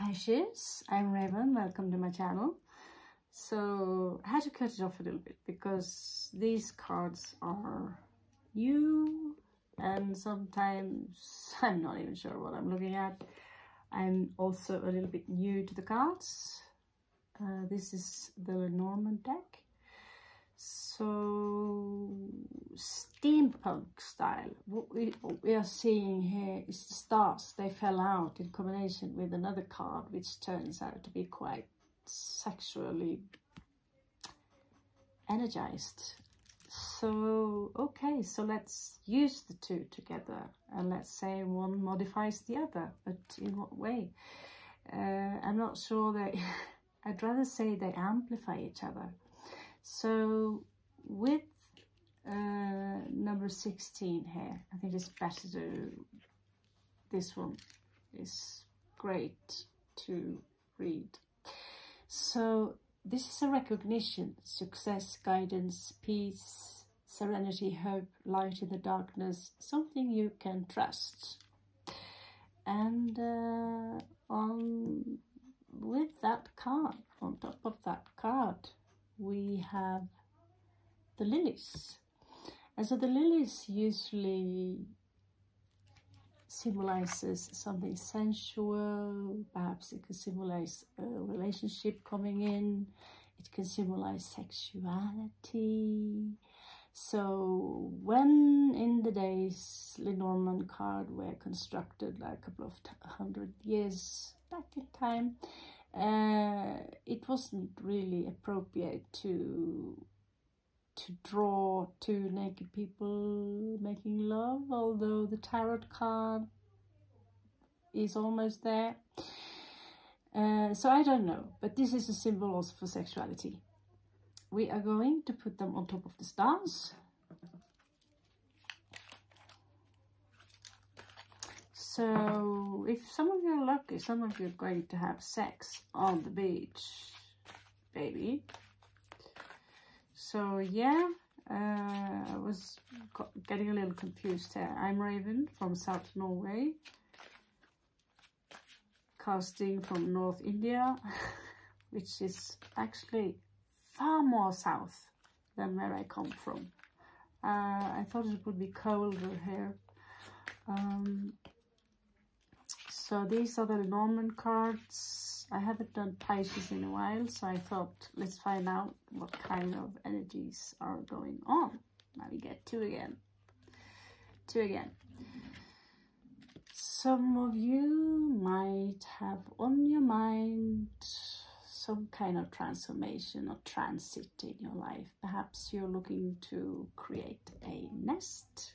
Pisces, I'm Raven, welcome to my channel. So I had to cut it off a little bit because these cards are new and sometimes I'm not even sure what I'm looking at. I'm also a little bit new to the cards. Uh, this is Lenormand deck. So steampunk style. What we, what we are seeing here is the stars. They fell out in combination with another card, which turns out to be quite sexually energized. So, okay, so let's use the two together and let's say one modifies the other, but in what way? Uh, I'm not sure they, I'd rather say they amplify each other. So with uh, number 16 here, I think it's better to, this one is great to read. So this is a recognition, success, guidance, peace, serenity, hope, light in the darkness, something you can trust. And uh, on with that card, on top of that card, we have the lilies. And so the lilies usually symbolizes something sensual, perhaps it can symbolize a relationship coming in, it can symbolize sexuality. So when in the days Lenormand card were constructed like a couple of hundred years back in time, uh, it wasn't really appropriate to to draw two naked people making love, although the tarot card is almost there. Uh, so I don't know, but this is a symbol also for sexuality. We are going to put them on top of the stars. So if some of you are lucky, some of you are going to have sex on the beach, baby. So yeah, uh, I was getting a little confused here. I'm Raven from South Norway, casting from North India, which is actually far more south than where I come from. Uh, I thought it would be colder here. Um, so these are Lenormand cards. I haven't done Pisces in a while, so I thought let's find out what kind of energies are going on. Now we get two again. Two again. Some of you might have on your mind some kind of transformation or transit in your life. Perhaps you're looking to create a nest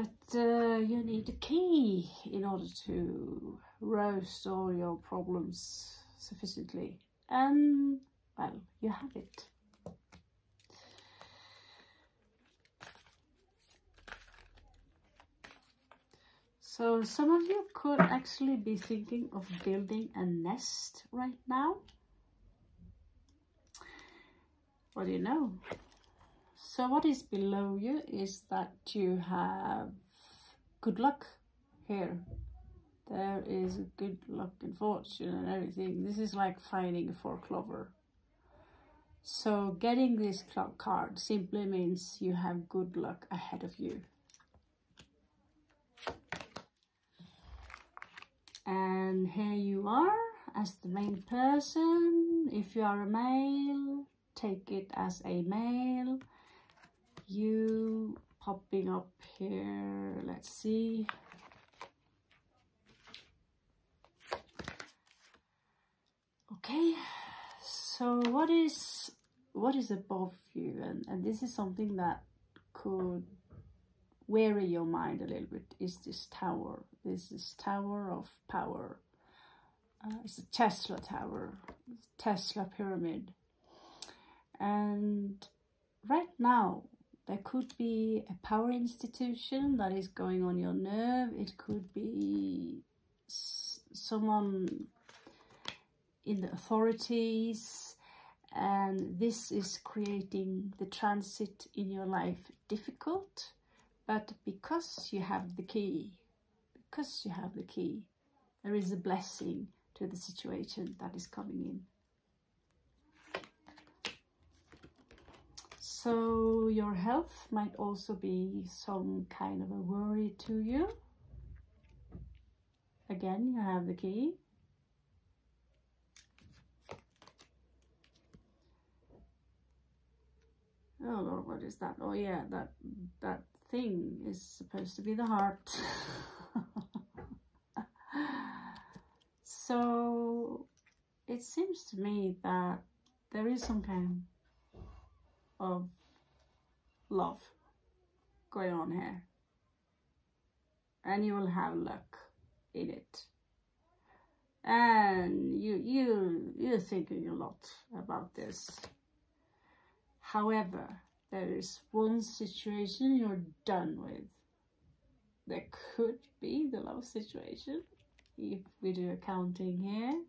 but uh, you need a key in order to roast all your problems sufficiently. And, well, you have it. So some of you could actually be thinking of building a nest right now. What do you know? So what is below you is that you have good luck here. There is good luck and fortune and everything. This is like finding a four clover. So getting this card simply means you have good luck ahead of you. And here you are as the main person. If you are a male, take it as a male you popping up here. Let's see. Okay so what is what is above you? And and this is something that could weary your mind a little bit. Is this tower? This is tower of power? Uh, it's a tesla tower. Tesla pyramid. And right now there could be a power institution that is going on your nerve. It could be someone in the authorities and this is creating the transit in your life difficult but because you have the key because you have the key there is a blessing to the situation that is coming in. So your health might also be some kind of a worry to you. Again, you have the key. Oh Lord, what is that? Oh yeah, that that thing is supposed to be the heart. so it seems to me that there is some kind of love going on here. And you will have luck in it. And you you you're thinking a lot about this. However, there is one situation you're done with. There could be the love situation if we do a counting here.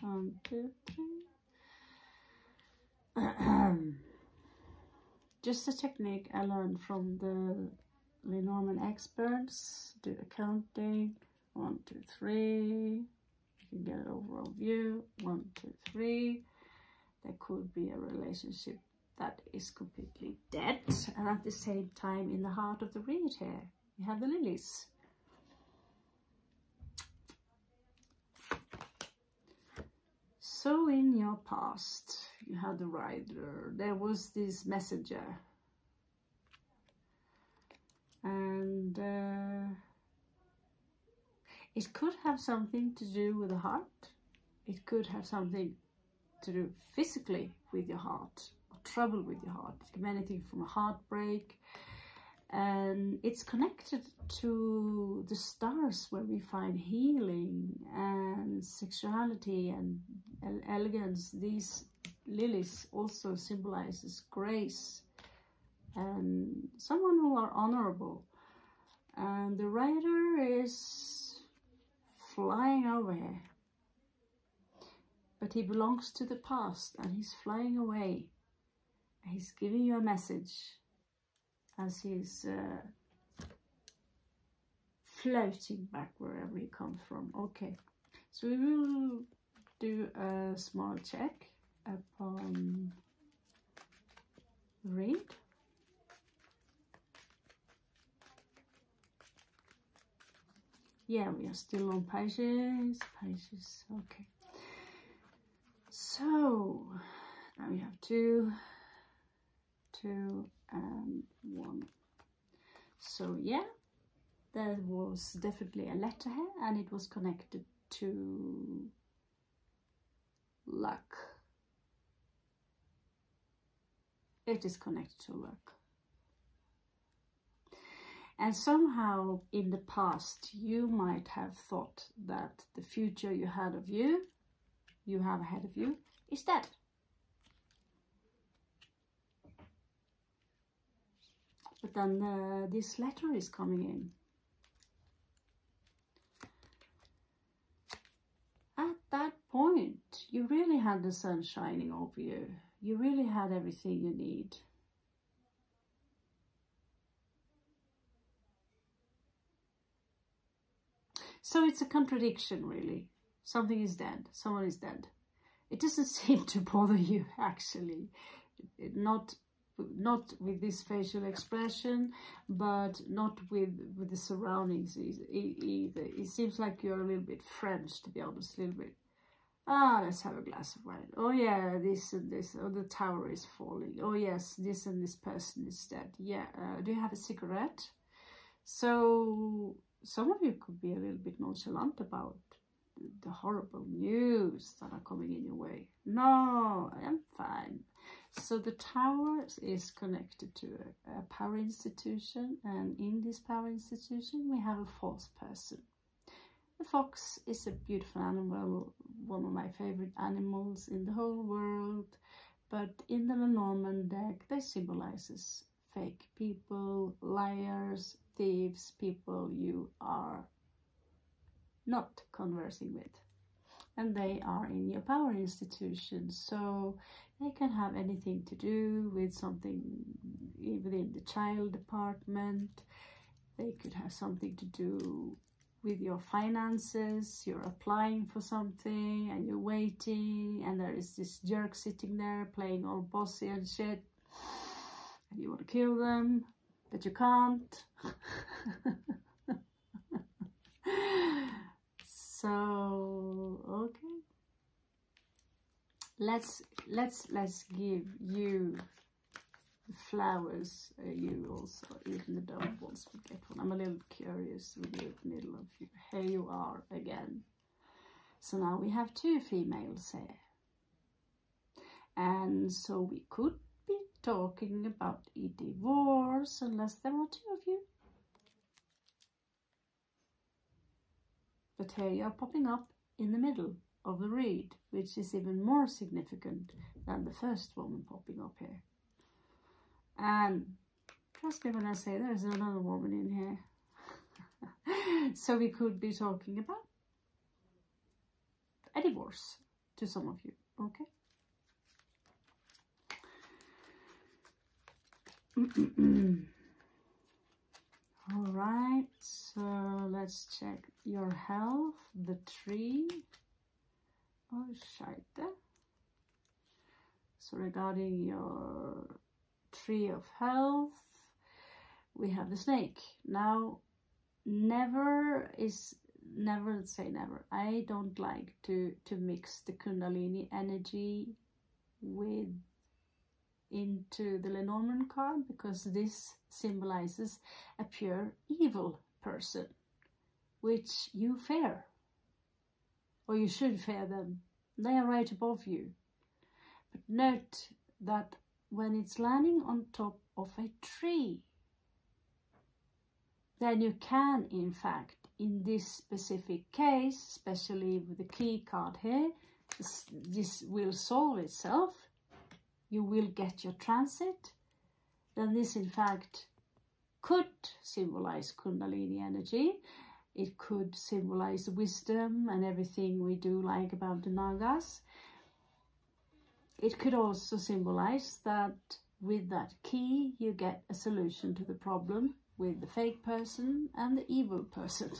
One, two, three. Just a technique I learned from the Lenormand experts. Do the counting. One, two, three. You can get an overall view. One, two, three there could be a relationship that is completely dead and at the same time in the heart of the read here you have the lilies so in your past you had the rider there was this messenger and uh, it could have something to do with the heart it could have something to do physically with your heart or trouble with your heart. It can be anything from a heartbreak and it's connected to the stars where we find healing and sexuality and elegance. These lilies also symbolizes grace and someone who are honorable. And the rider is flying away but he belongs to the past and he's flying away. He's giving you a message as he's uh, floating back wherever he comes from. Okay, so we will do a small check upon read. Yeah, we are still on pages, pages, okay. So now we have two, two Um, one. So yeah, there was definitely a letter here and it was connected to luck. It is connected to luck. And somehow in the past, you might have thought that the future you had of you you have ahead of you is dead. But then uh, this letter is coming in. At that point, you really had the sun shining over you. You really had everything you need. So it's a contradiction, really. Something is dead. Someone is dead. It doesn't seem to bother you, actually. Not not with this facial expression, but not with, with the surroundings either. It seems like you're a little bit French, to be honest, a little bit. Ah, let's have a glass of wine. Oh yeah, this and this. Oh, the tower is falling. Oh yes, this and this person is dead. Yeah, uh, do you have a cigarette? So some of you could be a little bit nonchalant about the horrible news that are coming in your way. No, I am fine. So the tower is connected to a, a, power institution and in this power institution we have a false person. The fox is a beautiful animal, one of my favorite animals in the whole world, but in the Lenormand deck they symbolizes fake people, liars, thieves, people you are not conversing with. And they are in your power institution, so they can have anything to do with something within the child department. They could have something to do with your finances, you're applying for something and you're waiting, and there is this jerk sitting there playing all bossy and shit, and you want to kill them, but you can't. so, okay. Let's let's let's give you flowers uh, you also, even the dog wants to get one. I'm a little curious with you middle of you. Here you are again. So now we have two females here. And so we could be talking about a divorce unless there are two of you. But here you are popping up in the middle of the read, which is even more significant than the first woman popping up here. And trust me when I say there's another woman in here. so we could be talking about a divorce to some of you, okay? All right, so let's check your health, the tree. Oh, shite. So regarding your tree of health we have the snake now never is never say never i don't like to to mix the kundalini energy with into the lenormand card because this symbolizes a pure evil person which you fear or you should fear them they are right above you but note that when it's landing on top of a tree. Then you can, in fact, in this specific case, especially with the key card here, this, this will solve itself. You will get your transit. Then this, in fact, could symbolize Kundalini energy. It could symbolize wisdom and everything we do like about the Nagas. It could also symbolize that with that key you get a solution to the problem with the fake person and the evil person.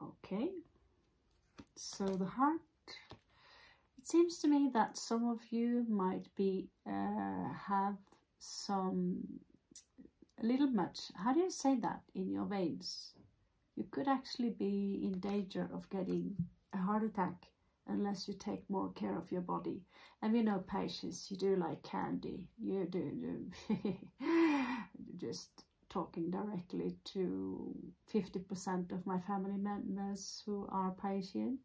Okay, so the heart. It seems to me that some of you might be uh, have some a little much. How do you say that in your veins? you could actually be in danger of getting a heart attack unless you take more care of your body. And you know, Pisces, you do like candy. You do, do. just talking directly to 50% of my family members who are Piscean.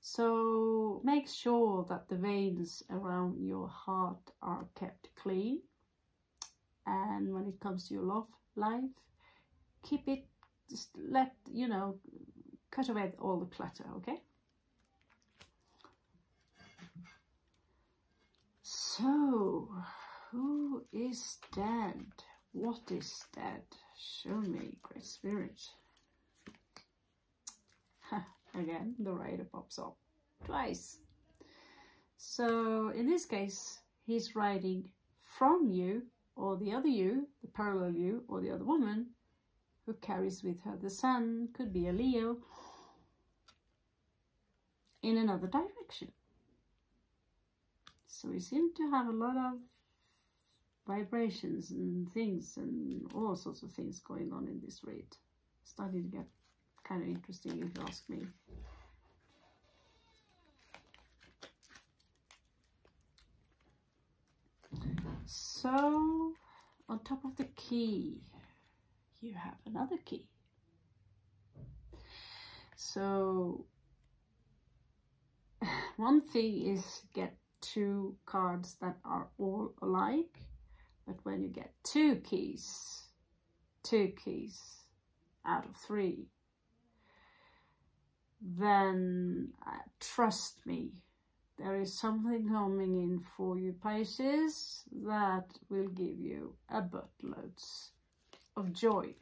So make sure that the veins around your heart are kept clean. And when it comes to your love life, keep it just let, you know, cut away all the clutter, okay? So, who is dead? What is that? Show me, Great Spirit. Again, the rider pops up twice. So, in this case, he's riding from you or the other you, the parallel you or the other woman, who carries with her the sun, could be a Leo, in another direction. So we seem to have a lot of vibrations and things and all sorts of things going on in this read. Starting to get kind of interesting if you ask me. So, on top of the key, you have another key. So one thing is get two cards that are all alike, but when you get two keys, two keys out of three, then uh, trust me, there is something coming in for you Pisces that will give you a buttloads of joy.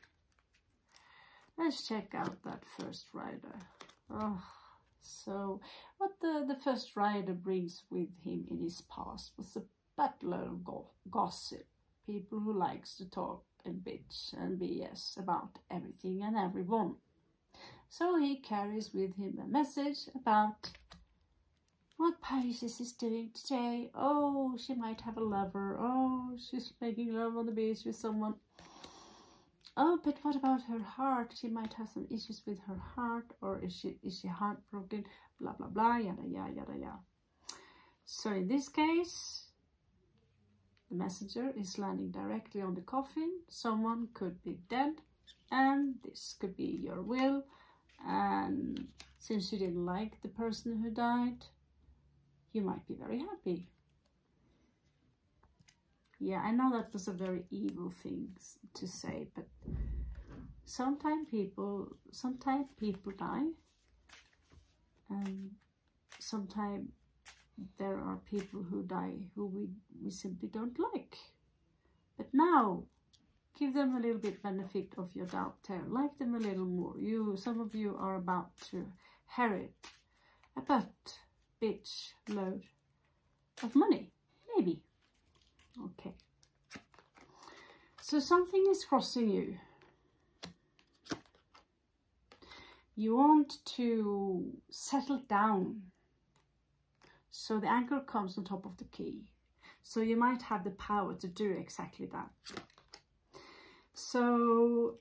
Let's check out that first rider. Oh, so what the, the first rider brings with him in his past was a buttload of go gossip. People who likes to talk and bitch and BS about everything and everyone. So he carries with him a message about what Pisces is doing today. Oh, she might have a lover. Oh, she's making love on the beach with someone. Oh, but what about her heart? She might have some issues with her heart, or is she is she heartbroken? Blah blah blah, yada yada yada yada. So in this case, the messenger is landing directly on the coffin. Someone could be dead, and this could be your will. And since you didn't like the person who died, you might be very happy. Yeah, I know that was a very evil thing to say, but sometimes people, sometimes people die, and sometimes there are people who die who we, we simply don't like. But now, give them a little bit benefit of your doubt there. Like them a little more. You, some of you are about to inherit a butt bitch load of money, maybe. Okay. So something is crossing you. You want to settle down. So the anchor comes on top of the key. So you might have the power to do exactly that. So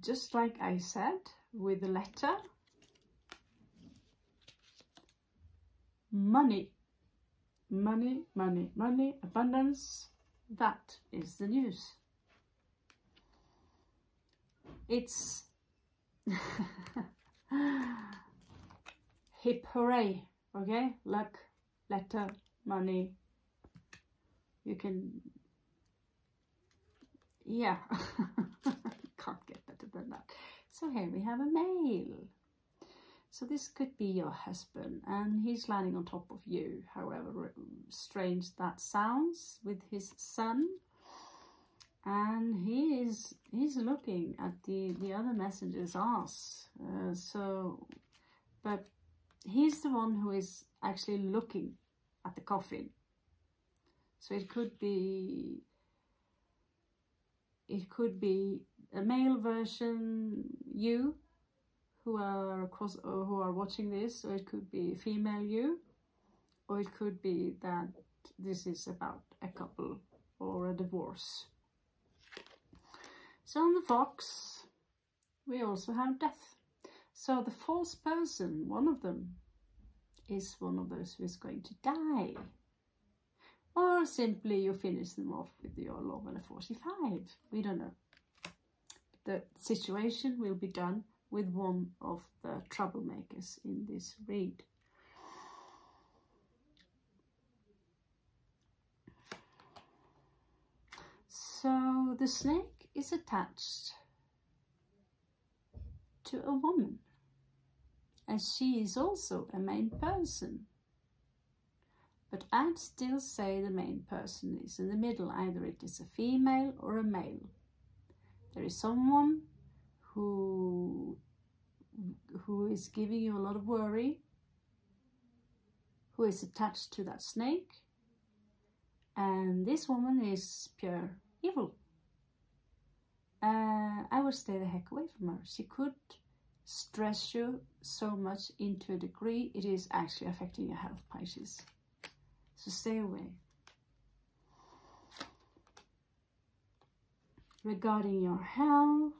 just like I said with the letter, money money, money, money, abundance. That is the news. It's hip hooray, okay? Luck, letter, money. You can, yeah, can't get better than that. So here we have a male. So this could be your husband and he's landing on top of you, however strange that sounds, with his son. And he is he's looking at the, the other messenger's ass. Uh, so, but he's the one who is actually looking at the coffin. So it could be it could be a male version you who are cross, uh, who are watching this, or it could be female you, or it could be that this is about a couple or a divorce. So on the fox, we also have death. So the false person, one of them, is one of those who is going to die. Or simply you finish them off with your love and a 45. We don't know. The situation will be done with one of the troublemakers in this read. So the snake is attached to a woman and she is also a main person. But I'd still say the main person is in the middle, either it is a female or a male. There is someone who who is giving you a lot of worry, who is attached to that snake. And this woman is pure evil. Uh, I would stay the heck away from her. She could stress you so much into a degree it is actually affecting your health, Pisces. So stay away. Regarding your health,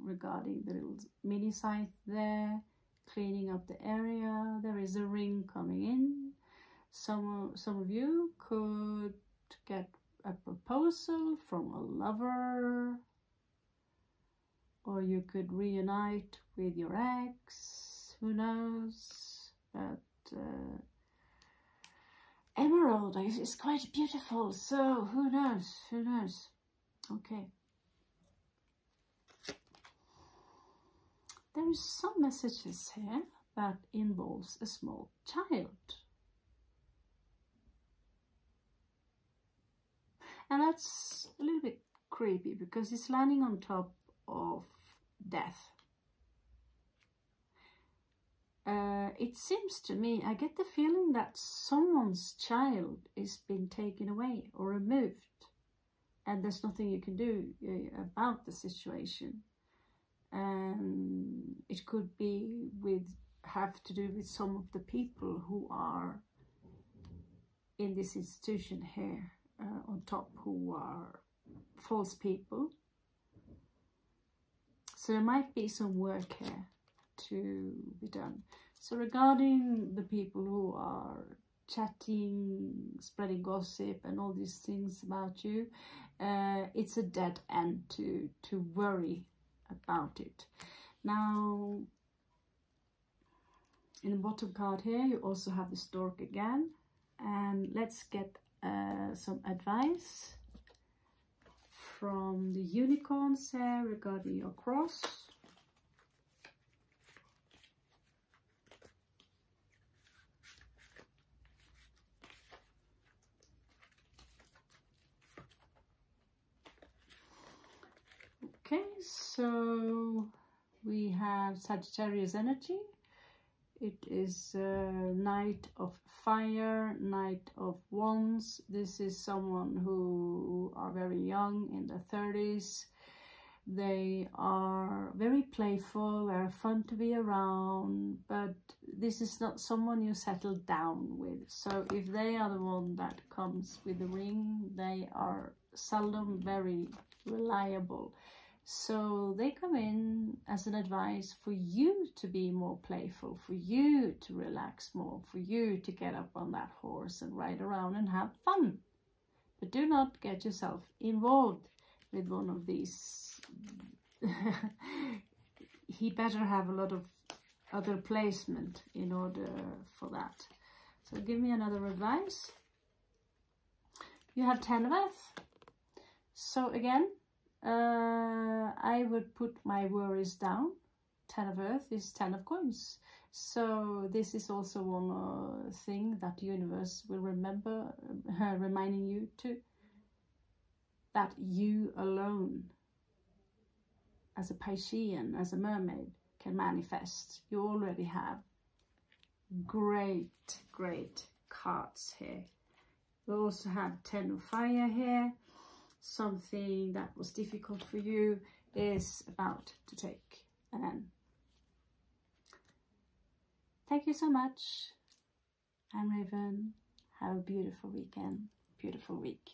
regarding the little mini site there, cleaning up the area. There is a ring coming in. Some, some of you could get a proposal from a lover or you could reunite with your ex, who knows, but uh, emerald is, is quite beautiful, so who knows, who knows, okay. there is some messages here that involves a small child. And that's a little bit creepy because it's landing on top of death. Uh, it seems to me, I get the feeling that someone's child is being taken away or removed. and there's nothing you can do uh, about the situation. And it could be with have to do with some of the people who are in this institution here uh, on top who are false people. So there might be some work here to be done. So regarding the people who are chatting, spreading gossip and all these things about you, uh, it's a dead end to, to worry about it. Now, in the bottom card here, you also have the stork again. And let's get uh, some advice from the unicorns here regarding your cross. Okay, so we have Sagittarius energy. It is uh, Knight of Fire, Knight of Wands. This is someone who are very young, in the 30s. They are very playful, they're fun to be around, but this is not someone you settle down with. So if they are the one that comes with the ring, they are seldom very reliable. So they come in as an advice for you to be more playful, for you to relax more, for you to get up on that horse and ride around and have fun. But do not get yourself involved with one of these. he better have a lot of other placement in order for that. So give me another advice. You have 10 of us. So again, uh, I would put my worries down. Ten of Earth is Ten of Coins. So this is also one uh, thing that the universe will remember, uh, reminding you to that you alone, as a Piscean, as a mermaid, can manifest. You already have great, great cards here. We also have Ten of Fire here something that was difficult for you is about to take an end. Thank you so much. I'm Raven. Have a beautiful weekend, beautiful week.